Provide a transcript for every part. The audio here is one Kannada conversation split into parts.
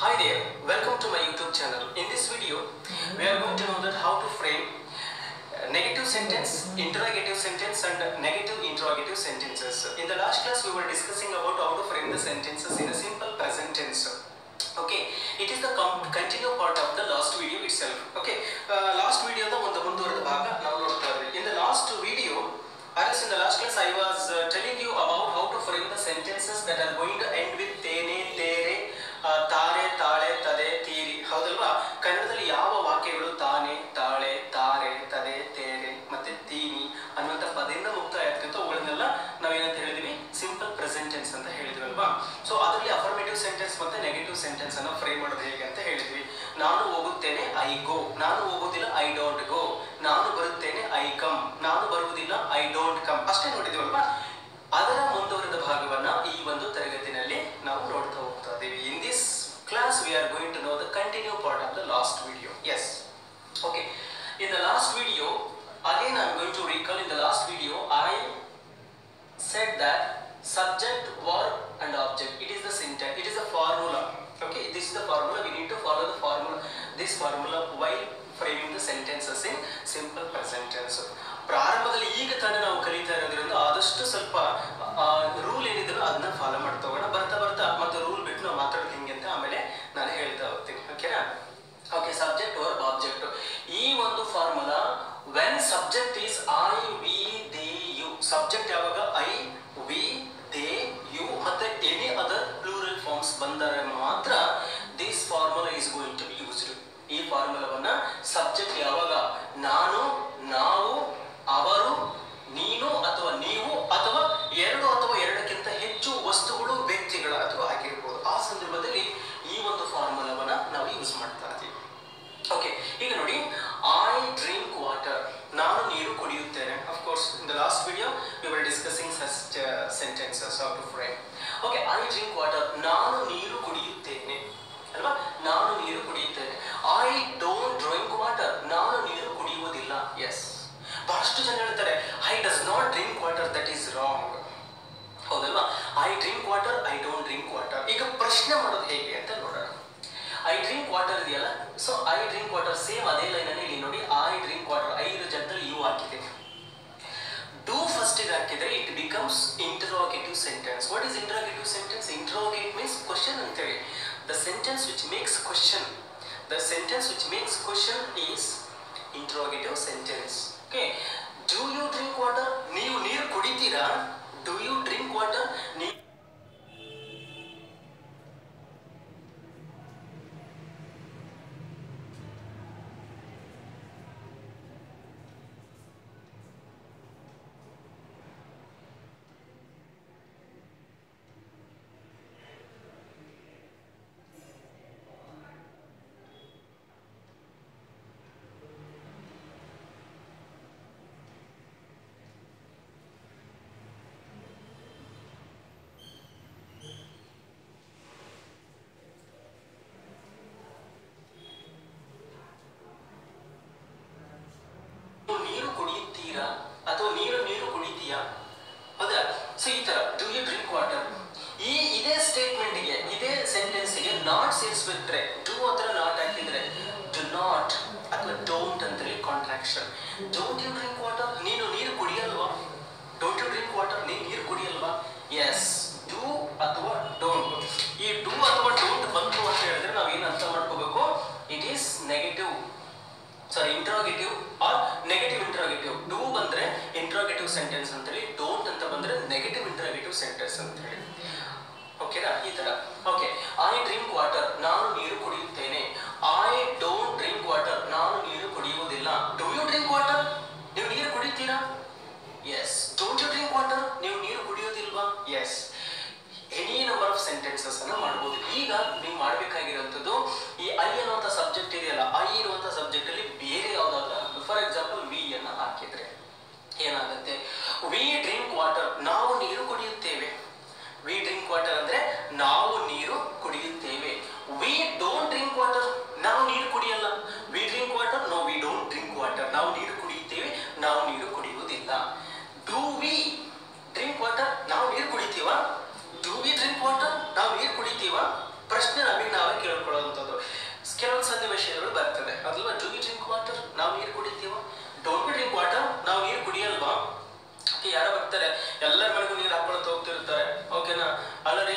Hi there, welcome to my YouTube channel. In this video, we are going to know that how to frame uh, negative sentence, interrogative sentence and negative interrogative sentences. In the last class, we were discussing about how to frame the sentences in a simple present tense. Okay, it is the com- continue part of the last video itself. Okay, uh, last video the ಒಂದು ಮುಂದುವರೆದ ಭಾಗ ನಾವು ನೋಡ್ತಾ ಇದ್ವಿ. In the last video, or else in the last class, I was uh, telling you about how to frame the sentences that are going to end with ತೇನೆ ತೇರೆ sentence ಅನ್ನ ಫ್ರೇಮ್ ಮಾಡೋದು ಹೇಗೆ ಅಂತ ಹೇಳಿದ್ವಿ. ನಾನು ಹೋಗುತ್ತೇನೆ ಐ ಗೋ ನಾನು ಹೋಗೋದಿಲ್ಲ ಐ ಡೋಂಟ್ ಗೋ ನಾನು ಬರುತ್ತೇನೆ ಐ ಕಮ್ ನಾನು ಬರುವುದಿಲ್ಲ ಐ ಡೋಂಟ್ ಕಮ್ ಅಷ್ಟೇ ನೋಡಿದ್ವಲ್ವಾ? ಅದರ ಮುಂದುವರೆದ ಭಾಗವನ್ನ ಈ ಒಂದು ತರಗತಿನಲ್ಲಿ ನಾವು ನೋಡ್ತಾ ಹೋಗ್ತಾ ಇದ್ದೀವಿ. In this class we are going to know the continue part of the last video yes okay in the last video I am going to recall in the last video I said that subject, verb and object. It is the syntax. It formula while framing the sentences in simple present tense. ಪ್ರಾರಂಭದಲ್ಲಿ ಈಗ ತಾನೇ ನಾವು ಕಲಿತಾ ಇರೋದ್ರಿಂದ ಆದಷ್ಟು ಸ್ವಲ್ಪ ರೂಲ್ ಏನಿದ್ರು ಅದನ್ನ ಫಾಲೋ ಮಾಡ್ತಾ ಹೋಗೋಣ. ಬರ್ತಾ ಬರ್ತಾ ಮತ್ತೆ ರೂಲ್ ಬಿಟ್ಟು ನಾವು ಮಾತಾಡೋದು ಹಿಂಗೆ ಅಂತ ಆಮೇಲೆ ನಾನು ಹೇಳ್ತಾ ಹೋಗ್ತೀನಿ. ಓಕೆನಾ ಓಕೆ ಸಬ್ಜೆಕ್ಟ್ ಓರ್ ಆಬ್ಜೆಕ್ಟ್ ಈ ಒಂದು formula when subject is I we they you subject ಯಾವಾಗ? ಐ ಸಬ್ಜೆಕ್ಟ್ ಯಾವಾಗ? ನಾನು, ನಾವು, ಅವರು, ನೀನು ಅಥವಾ ನೀವು ಅಥವಾ ಎರಡು ಅಥವಾ ಎರಡಕ್ಕಿಂತ ಹೆಚ್ಚು ವಸ್ತುಗಳು ವ್ಯಕ್ತಿಗಳ ಅಥವಾ ಆಗಿರ್ಬೋದು. ಆ ಸಂದರ್ಭದಲ್ಲಿ ಈ ಒಂದು ಫಾರ್ಮುಲಾವನ್ನ ನಾವು ಯೂಸ್ ಮಾಡ್ತಾ ಇದ್ದೀವಿ. ಓಕೆ ಈಗ ನೋಡಿ ಐ ಡ್ರಿಂಕ್ ವಾಟರ್ ನಾನು ನೀರು ಕುಡಿಯುತ್ತೇನೆ. Of course in the last video we were discussing such sentences of to frame okay I drink water ನಾನು ನೀರು ಕುಡಿಯುತ್ತೇನೆ. ಅಲ್ವಾ? ಹೌದಲ್ವಾ I drink water I don't drink water ಈಗ ಪ್ರಶ್ನೆ ಮಾಡೋದು ಹೇಗೆ ಅಂತ ನೋಡೋಣ. ಐ ಡ್ರಿಂಕ್ ವಾಟರ್ ಇದೆಯಲ್ಲ? So I drink water same ಅದೇ ಲೈನಲ್ಲಿ ಇಲ್ಲಿ ನೋಡಿ ಐ ಡ್ರಿಂಕ್ ವಾಟರ್ ಐ ಇರೋ ಜಾಗದಲ್ಲಿ ಯು ಹಾಕಿದೆ ಡೂ ಫಸ್ಟ್ ಹಾಕಿದ್ರೆ it becomes interrogative sentence what is interrogative sentence interrogate means question ಅಂತೇಳಿ. The sentence which makes question the sentence which makes question is interrogative sentence okay do you drink water ನೀವು ನೀರು ಕುಡಿತೀರಾ? ಡೂ ಯು ಡ್ರಿಂಕ್ ವಾಟರ್ ನೀವು ನೀರು ಕುಡಿಯುತ್ತೀರಾ ಅಥವಾ ನೀರು ನೀರು ಕುಡಿತೀಯಾ ಹೌದಾ ಸೊ ಈ ತರ ಡೂ ಯು ಡ್ರಿಂಕ್ ವಾಟರ್ ಈ ಇದೇ ಸ್ಟೇಟ್ಮೆಂಟ್ಗೆ ಇದೇ ಸೆಂಟೆನ್ಸ್ಗೆ ನಾಟ್ ಸೇರಿಸ್ಬಿಟ್ರೆ ಡೂ ಹತ್ರ ನಾಟ್ ಹಾಕಿದ್ರೆ ಡು ನಾಟ್ ಅಥವಾ ಡೋಂಟ್ ಅಂತ ಹೇಳಿ contraction don't you drink water ನೀನು ನೀರು ಕುಡಿಯಲ್ವಾ? ಡೋಂಟ್ ಯು ಡ್ರಿಂಕ್ ವಾಟರ್ ನೀನು ನೀರು ಕುಡಿಯಲ್ವಾ? ಎಸ್ ಡೂ ಅಥವಾ ಡೋಂಟ್ ಈ ಡೂ ಅಥವಾ ಡೋಂಟ್ ಬಂತು ಅಂತ ಹೇಳಿದ್ರೆ ನಾವು ಏನು ಅರ್ಥ ಮಾಡ್ಕೋಬೇಕು? It is negative sorry interrogative or negative interrogative do ಬಂದ್ರೆ ಇಂಟ್ರಾಗೇಟಿವ್ ಸೆಂಟೆನ್ಸ್ ಅಂತೇಳಿ ಡೋಂಟ್ ಅಂತ ಬಂದ್ರೆ ನೆಗೆಟಿವ್ ಇಂಟ್ರಾಗೇಟಿವ್ ಸೆಂಟೆನ್ಸ್ ಅಂತ ಹೇಳಿ ಓಕೆನಾ ಈ ತರ ಓಕೆ ಐ ಡ್ರಿಂಕ್ ವಾಟರ್ ನಾನು ನೀರು ಕುಡಿಯುತ್ತೇನೆ. ಐ ಡೋಂಟ್ ಡ್ರಿಂಕ್ ವಾಟರ್ ನಾನು ನೀರು ಕುಡಿಯುವುದಿಲ್ಲ. ಡೂ ಯು ಡ್ರಿಂಕ್ ವಾಟರ್ ನೀವು ನೀರು ಕುಡಿತೀರಾ? Yes don't you drink water ನೀವು ನೀರು ಕುಡಿಯೋದಿಲ್ವಾ yes any number of sentences ಅನ್ನ ಮಾಡಬಹುದು ಈಗ ನೀವು ಮಾಡಬೇಕಾಗಿರುವಂಥದ್ದು ಈ ಐ ಅನ್ನುವಂಥ ಸಬ್ಜೆಕ್ಟ್ ಇದೆಯಲ್ಲ ಐ ಇರುವಂಥ ಸಬ್ಜೆಕ್ಟ್ ಕುಡಿತೀವ ಪ್ರಶ್ನೆ ನಮಗೆ ನಾವೇ ಕೇಳ್ಕೊಳ್ಳುವಂಥದ್ದು. ಕೆಲವೊಂದು ಸನ್ನಿವೇಶಗಳು ಬರ್ತದೆ ಅದಲ್ವಾ ಡೂ ಯು ಡ್ರಿಂಕ್ ವಾಟರ್ ನಾವು ನೀರು ಕುಡಿತೀವ? ಡೋಂಟ್ ಡ್ರಿಂಕ್ ವಾಟರ್ ನಾವು ನೀರು ಕುಡಿಯಲ್ವಾ? ಯಾರೋ ಬರ್ತಾರೆ, ಎಲ್ಲರ ಮನೆಗೂ ನೀರು ಹಾಕೊಳತ್ ಹೋಗ್ತಿರ್ತಾರೆ. ಓಕೆನಾ? ಅಲ್ಲರಿ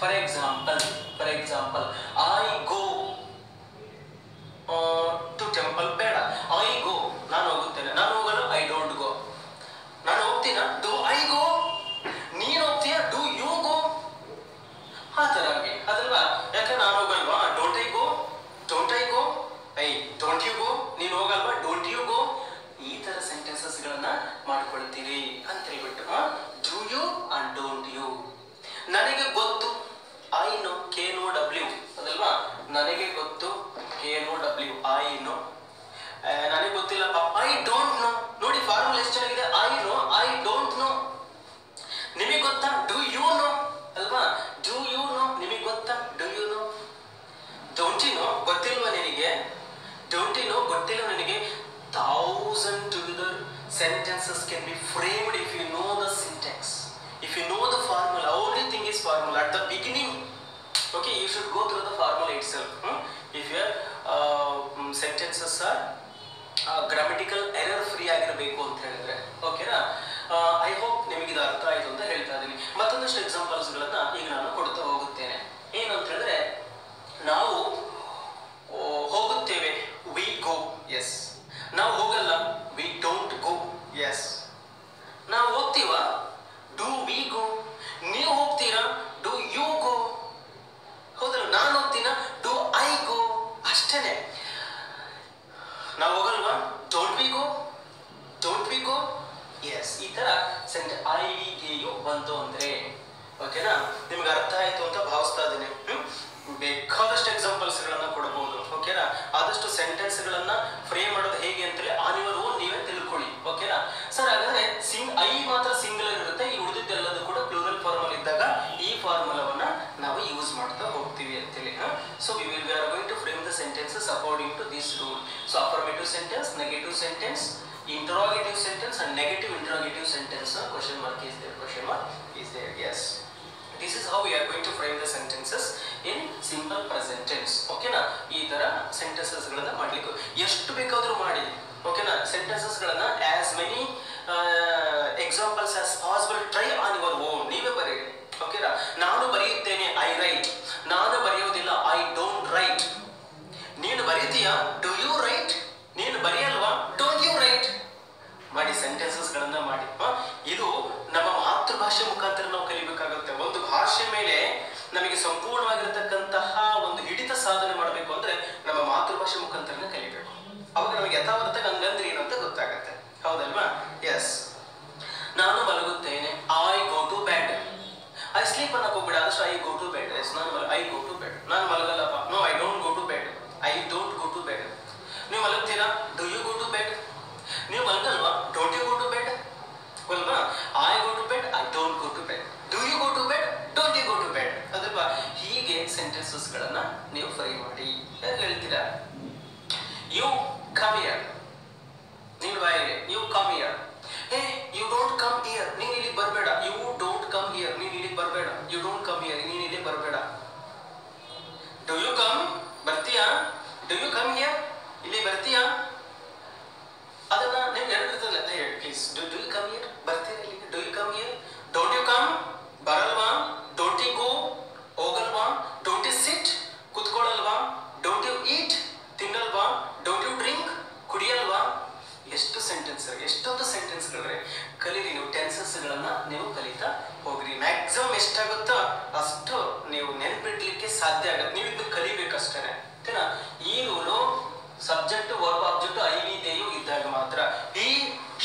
for example for example I go to temple ಬೇಡ. ಐ ಗೋ ನಾನು ಹೋಗುತ್ತೇನೆ. ನಾನು ಹೋಗಲು ಐ ಡೋಂಟ್ ಗೋ ನಾನು ಹೋಗ್ತೀನ? ಡು ಐ ಗೋ ನೀನು ಹೋಗ್ತೀಯ? ಡು ಯು ಗೋ ಆ ಥರ ಆಗಿ ಅದಲ್ವಾ? ಯಾಕೆ ನಾನು ಹೋಗಲ್ವಾ? Don't I go don't I go I don't you go ನೀನು ಹೋಗಲ್ವಾ? ಡೋಂಟ್ ಯು ಗೋ ಈ ತರ ಸೆಂಟೆನ್ಸಸ್ ಗಳನ್ನ ಮಾಡ್ಕೊಳ್ತೀರಿ ಅಂತ ಹೇಳ್ಬಿಟ್ಟು do you and don't you ನನಗೆ ಗೊತ್ತು. ನನಗೆ ಗೊತ್ತಿಲ್ಲಪ್ಪ. ಐ ಡೋಂಟ್ ನೋ ನೋಡಿ ಫಾರ್ಮುಲಾ ಎಷ್ಟು ಚೆನ್ನಾಗಿದೆ? I know I don't know ನಿಮಗೆ ಗೊತ್ತಾ? ಡು ಯು ನೋ ಅಲ್ವಾ? ಡು ಯು ನೋ ನಿಮಗೆ ಗೊತ್ತಾ? Do you know don't you know ಗೊತ್ತಿಲ್ವಾ ನಿನಗೆ? ಡೋಂಟ್ ಯು ನೋ ಗೊತ್ತಿಲ್ಲ ನನಗೆ? Thousand together sentences can be framed if you know the syntax if you know the formula thing is formula at the beginning okay you should go through the formula itself. Hmm? if sentences are grammatical error free ಆಗಿರಬೇಕು ಅಂತ ಹೇಳಿದ್ರೆ ಓಕೆನಾ ಐ ಹೋಪ್ ನಿಮಗೆ ಇದು ಅರ್ಥ ಆಯಿತು ಅಂತ ಹೇಳ್ತಾ ಇದ್ದೀನಿ. ಮತ್ತೊಂದಷ್ಟು ಎಕ್ಸಾಂಪಲ್ಸ್ಗಳನ್ನು ಈಗ ನಾನು ಕೊಡ್ತಾ ಹೋಗುತ್ತೇನೆ. ಏನು ಅಂತ ಹೇಳಿದ್ರೆ, ನಾವು ಓ, ಹೋಗುತ್ತೇವೆ ವಿ ಗೋ ಎಸ್ ನಾವು ಹೋಗಲ್ಲ ವಿ ಡೋಂಟ್ ಗೋ ಎಸ್ ನಾವು ಹೋಗ್ತೀವ ಡು ವಿ ಗೋ ನೀವು ಹೋಗ್ತೀರಾ ಡು ಯು ಗೋ ಹೌದಲ್ಲ ನಾನು ಹೋಗ್ತೀನ ಡು ಐ ಗೋ ಅಷ್ಟೇನೆ ನಾವು ಹೋಗಲ್ವಾ don't we go don't we go yes ಈ ತರ ಸೆಂಟ್ ಐ ವಿ ಗೆ ಯು ಬಂತು ಅಂದ್ರೆ ಓಕೆನಾ ನಿಮ್ಗೆ ಅರ್ಥ ಆಯ್ತು ಅಂತ ಭಾವಿಸ್ತಾ ಇದ್ದೀನಿ. ಬೇಕಾದಷ್ಟು ಎಕ್ಸಾಂಪಲ್ಸ್ ಗಳನ್ನ ಕೊಡಬಹುದು ಓಕೆನಾ ಆದಷ್ಟು ಸೆಂಟೆನ್ಸ್ ಗಳನ್ನ ಫ್ರೇಮ್ ಮಾಡೋದು ಹೇಗೆ ಅಂತೇಳಿ ಆನ್ ಯುವರ್ ಓನ್ ನೀವೇ ತಿಳ್ಕೊಳ್ಳಿ ಓಕೆನಾ ಸರ್ ಹಾಗಾದ್ರೆ ಸಿಂಗ್ ಐ ಮಾತ್ರ ಸಿಂಗುಲರ್ ಇರುತ್ತೆ, ಈ ಉಳಿದಿದ್ದೆಲ್ಲದೂ ಕೂಡ ಪ್ಲೂರಲ್ ಫಾರ್ಮಲ್ ಇದ್ದಾಗ ಈ ಫಾರ್ಮುಲಾವನ್ನ ನಾವು ಯೂಸ್ ಮಾಡ್ತಾ ಹೋಗ್ತೀವಿ ಅಂತೇಳಿ so we will we are going to frame the sentences according to this rule so affirmative sentence negative sentence interrogative sentence and negative interrogative sentence uh, question mark is there question mark is there yes this is how we are going to frame the sentences in simple present tense okay na ಓಕೆನಾ ಈ ತರ madliku ಗಳನ್ನ bekadru ಎಷ್ಟು okay ಓಕೆನಾ sentences ಗಳನ್ನ many uh, examples as possible try on your own ನೀವೇ ಬರೀರಿ ಆದಷ್ಟು I go to bed yes ನಾನು ಐ ಗೋ ಟು ಬೆಡ್ ನಾನು ಮಲಗಲ್ಲಪ್ಪ no I don't go to bed I don't go to bed ನೀವು ಮಲಗ್ತೀರಾ do you go to bed ನೀವು ಮಲಗಲ್ವಾ don't you go to bed ಅಲ್ವಾ I go to bed I don't go to bed do you go to bed don't you go to bed ಅದಲ್ವಾ ಹೀಗೆ ಸೆಂಟೆನ್ಸಸ್ಗಳನ್ನ ನೀವು ಫ್ರೈ ಮಾಡಿ ಹೇಳ್ತೀರಾ ಯು ಕಮ್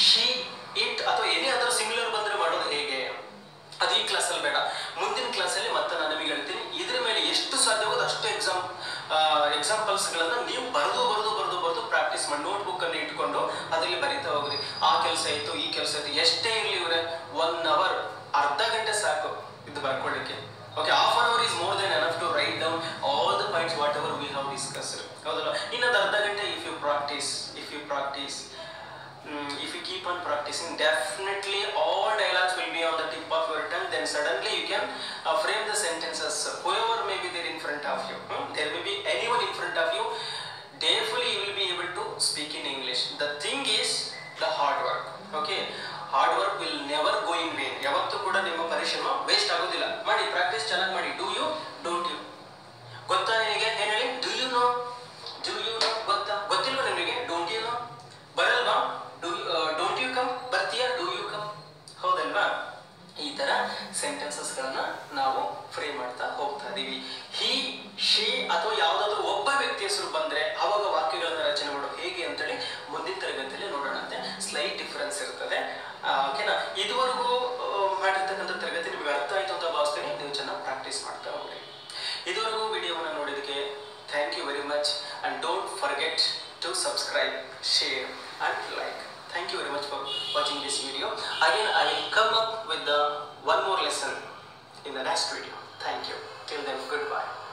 ಶಿ ಇಟ್ ಅಥವಾ ಎನಿ ಅದರ ಸಿಂಗ್ಯುಲರ್ ಬಂದರೆ ಮಾಡೋದು ಹೇಗೆ? ಅದು ಈ ಕ್ಲಾಸಲ್ಲಿ ಬೇಡ. ಮುಂದಿನ ಕ್ಲಾಸಲ್ಲಿ ಮತ್ತೆ ನಾನು ನಿಮಗೆ ಹೇಳ್ತೀನಿ. ಇದ್ರ ಮೇಲೆ ಎಷ್ಟು ಸಾಧ್ಯವೋ ಅಷ್ಟು ಎಕ್ಸಾಮ್ ಎಕ್ಸಾಂಪಲ್ಸ್ಗಳನ್ನ ನೀವು ಬರೆದು ಬರೆದು ಬರೆದು ಬರೆದು ಪ್ರಾಕ್ಟೀಸ್ ಮಾಡಿ ನೋಟ್ಬುಕ್ ಅನ್ನು ಇಟ್ಕೊಂಡು ಅದರಲ್ಲಿ ಬರೀತಾ ಹೋಗ್ರಿ. ಆ ಕೆಲಸ ಇತ್ತು ಈ ಕೆಲಸ ಇತ್ತು ಎಷ್ಟೇ ಇರಲಿ ಇವರೇ ಒನ್ ಅವರ್ ಅರ್ಧ ಗಂಟೆ ಸಾಕು ಇದು ಬರ್ಕೊಳ್ಳಿಕ್ಕೆ. Okay half an hour is more than enough to write down all the points whatever we have discussed ಹೌದಲ್ಲ ಇನ್ನೊಂದು ಅರ್ಧ ಗಂಟೆ if you practice if you practice Mm, if you keep on practicing, definitely all dialogues will be on the tip of your tongue. Then suddenly you can uh, frame the sentences. Whoever may be there in front of you, hmm? there may be anyone in front of you. Carefully, you will be able to speak in English. The thing is the hard work. Okay, hard work will never go in vain. ಯಾವತ್ತೂ ಕೂಡ ನಿಮ್ಮ ಪರಿಶ್ರಮ ವೇಸ್ಟ್ ಸ್ಲೈಟ್ ಡಿಫರೆನ್ಸ್ ಇರ್ತದೆ ಓಕೆನಾ? ಇದುವರೆಗೂ ಮಾಡಿರ್ತಕ್ಕಂಥ ತರಗತಿ ನಿಮಗೆ ಅರ್ಥ ಆಯಿತು ಅಂತ ಭಾವಿಸ್ತೀನಿ. ನೀವು ಚೆನ್ನಾಗಿ ಪ್ರಾಕ್ಟೀಸ್ ಮಾಡ್ತಾ ಹೋಗ್ರಿ. ಇದುವರೆಗೂ ವಿಡಿಯೋವನ್ನು ನೋಡಿದ್ದಕ್ಕೆ thank you very much and don't forget to subscribe share and like thank you very much for watching this video again I will come up with the one more lesson in the next video thank you till then good goodbye.